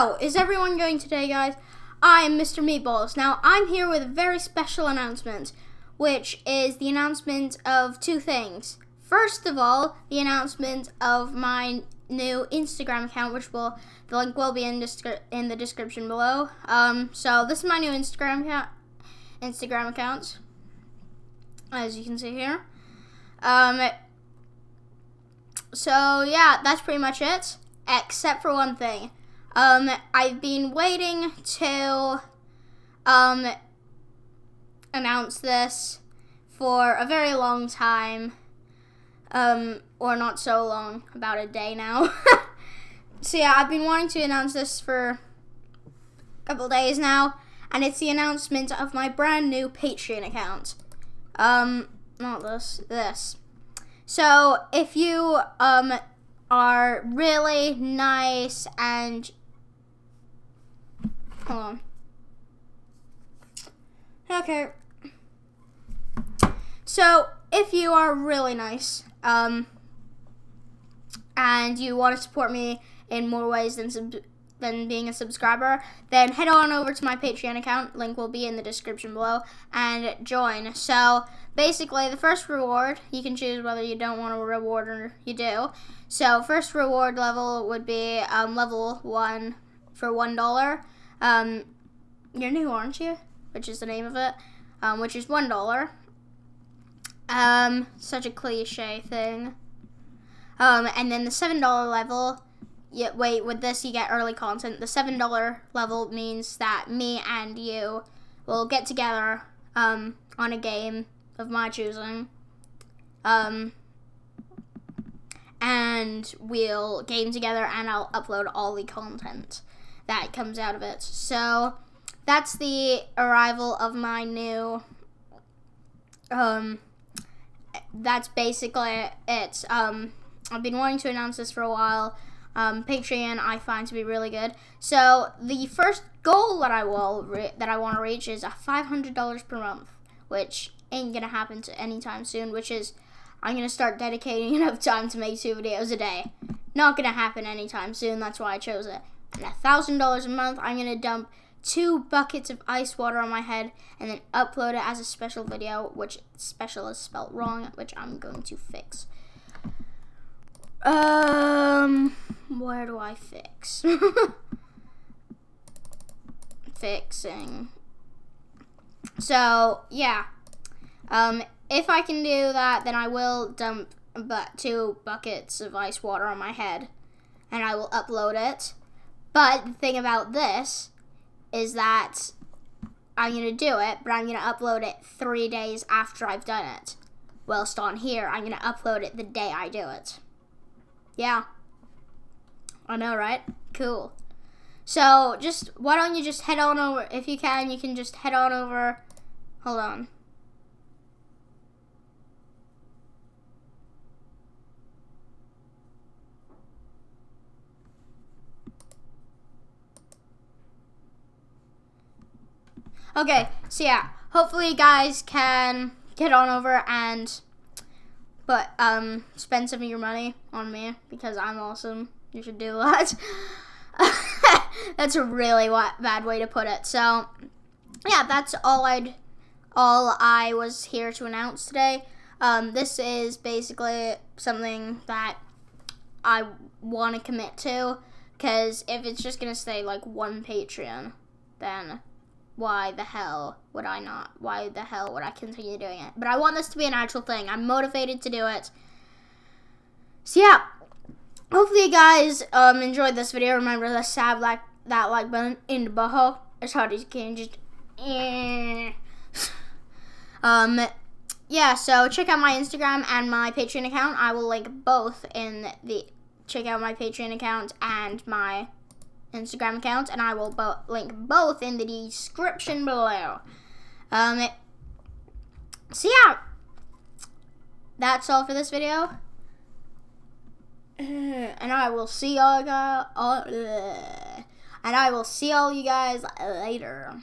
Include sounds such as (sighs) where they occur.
How is everyone going today, guys? I am Mr. Meatballs. Now, I'm here with a very special announcement, which is the announcement of two things. First of all, the announcement of my new Instagram account, which will the link will be in, in the description below. Um, so this is my new Instagram account. Instagram account, as you can see here. Um, so yeah, that's pretty much it, except for one thing. Um, I've been waiting to um, announce this for a very long time. Um, or not so long, about a day now. (laughs) so yeah, I've been wanting to announce this for a couple days now, and it's the announcement of my brand new Patreon account. Um, not this, this. So if you um are really nice and Hold on. Okay. So, if you are really nice, um, and you want to support me in more ways than sub- than being a subscriber, then head on over to my Patreon account. Link will be in the description below and join. So basically, the first reward you can choose whether you don't want a reward or you do. So first reward level would be um, level one for one dollar. Um, you're new, aren't you? Which is the name of it, um, which is one dollar. Um, such a cliche thing. Um, and then the seven dollar level. Yeah, wait. With this, you get early content. The seven dollar level means that me and you will get together um, on a game of my choosing. Um, and we'll game together, and I'll upload all the content that comes out of it. So that's the arrival of my new um that's basically it. Um I've been wanting to announce this for a while. Um, Patreon I find to be really good. So the first goal that I will that I want to reach is a five hundred dollars per month, which ain't gonna happen to anytime soon. Which is I'm gonna start dedicating (laughs) enough time to make two videos a day. Not gonna happen anytime soon. That's why I chose it and a thousand dollars a month, I'm gonna dump two buckets of ice water on my head and then upload it as a special video, which special is spelled wrong, which I'm going to fix. Um, where do I fix? (laughs) Fixing. So, yeah. Um, if I can do that, then I will dump but two buckets of ice water on my head and I will upload it but the thing about this is that I'm going to do it, but I'm going to upload it three days after I've done it. Whilst on here, I'm going to upload it the day I do it. Yeah. I know, right? Cool. So, just, why don't you just head on over, if you can, you can just head on over, hold on. Okay, so yeah, hopefully you guys can get on over and but um spend some of your money on me because I'm awesome. You should do that. (laughs) that's a really bad way to put it. So yeah, that's all I'd all I was here to announce today. Um, this is basically something that I want to commit to because if it's just gonna stay like one Patreon, then why the hell would I not? Why the hell would I continue doing it? But I want this to be an actual thing. I'm motivated to do it. So yeah, hopefully you guys um, enjoyed this video. Remember to stab like that like button in the butthole as hard as you can. Just eh. um, yeah. So check out my Instagram and my Patreon account. I will link both in the check out my Patreon account and my Instagram account, and I will bo link both in the description below. Um, so yeah, that's all for this video. (sighs) And I will see y'all guys, and I will see all you guys later.